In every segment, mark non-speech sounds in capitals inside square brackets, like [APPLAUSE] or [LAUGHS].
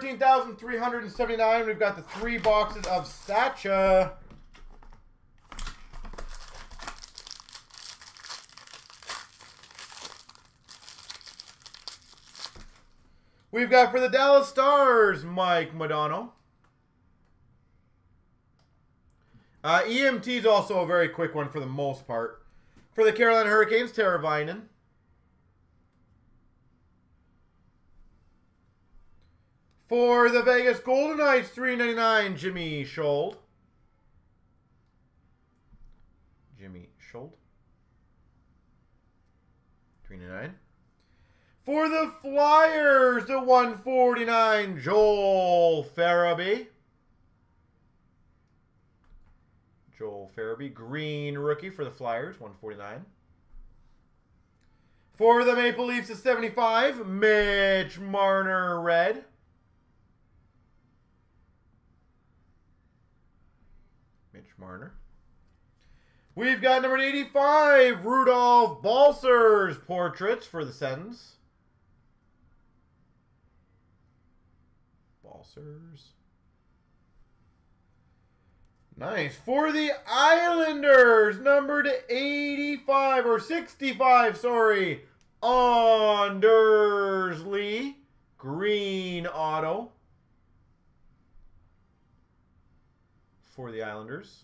13,379. We've got the three boxes of Sacha. We've got for the Dallas Stars, Mike Modano. Uh, EMT is also a very quick one for the most part. For the Carolina Hurricanes, Teravainen. For the Vegas Golden Knights, 399 Jimmy Schuldt. Jimmy Schuldt. 399 For the Flyers, the 149 Joel Farabee. Joel Farabee, green rookie for the Flyers, 149. For the Maple Leafs, the 75, Mitch Marner, red. Marner. We've got number 85, Rudolph Balcers portraits for the Sens. Balcers. Nice. For the Islanders, number to 85 or 65, sorry. Anders Lee. Green auto. For the Islanders.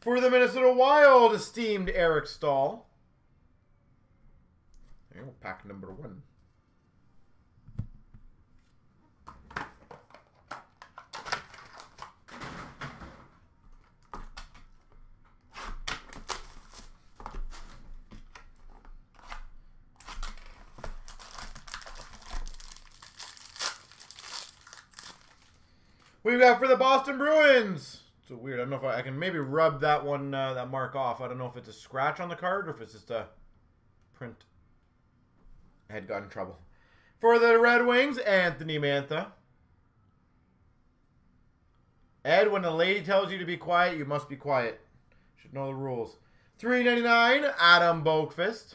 For the Minnesota Wild, esteemed Eric Staal. And pack number one. We've got for the Boston Bruins. It's weird. I don't know if I, I can maybe rub that one, uh, that mark off. I don't know if it's a scratch on the card or if it's just a print. I had got in trouble. For the Red Wings, Anthony Mantha. Ed, when a lady tells you to be quiet, you must be quiet. Should know the rules. Three ninety nine, Adam Boqvist.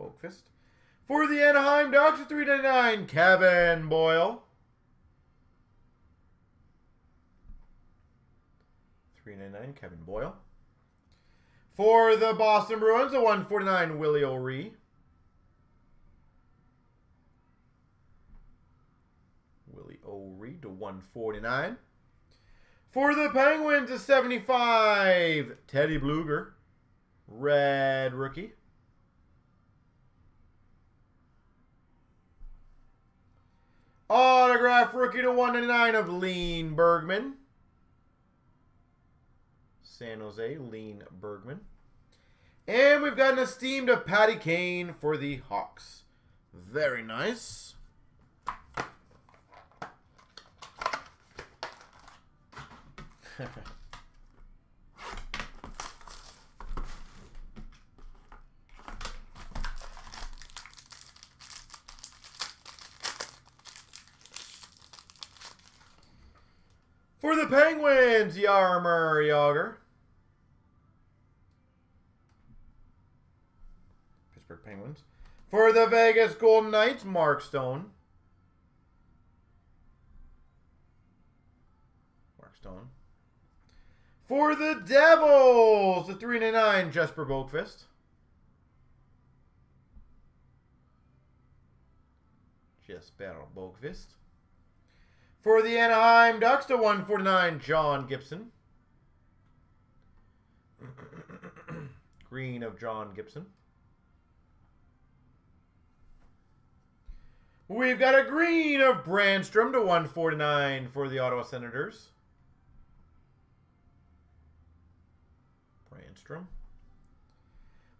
Boqvist. For the Anaheim Ducks, three ninety nine, Kevin Boyle. Three ninety nine, Kevin Boyle. For the Boston Bruins, a one forty nine, Willie O'Ree. Willie O'Ree to 149. For the Penguins, a 75, Teddy Blueger. Red rookie. Autograph rookie to 199 of Lean Bergman. San Jose, Lean Bergman. And we've got an esteemed of Patty Kane for the Hawks. Very nice. [LAUGHS] For the Penguins, Jaromir Jagr. Pittsburgh Penguins. For the Vegas Golden Knights, Mark Stone. Mark Stone. For the Devils, the 399, Jesper Boqvist. Jesper Boqvist. For the Anaheim Ducks, to 149, John Gibson. [COUGHS] Green of John Gibson. We've got a green of Brannstrom to 149 for the Ottawa Senators. Brannstrom.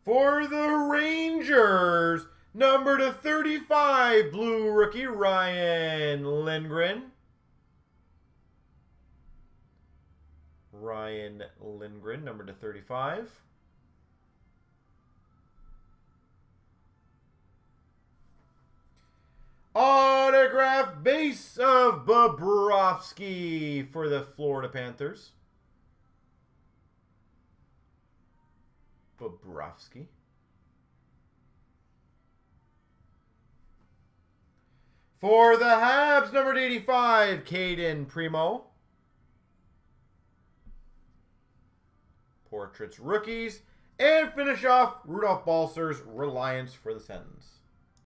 For the Rangers, number to 35, blue rookie Ryan Lindgren. Ryan Lindgren, number to 35. Autograph base of Bobrovsky for the Florida Panthers. Bobrovsky. For the Habs, numbered 85, Cayden Primeau. Portraits rookies. And finish off Rudolph Balcers' Reliance for the Sens.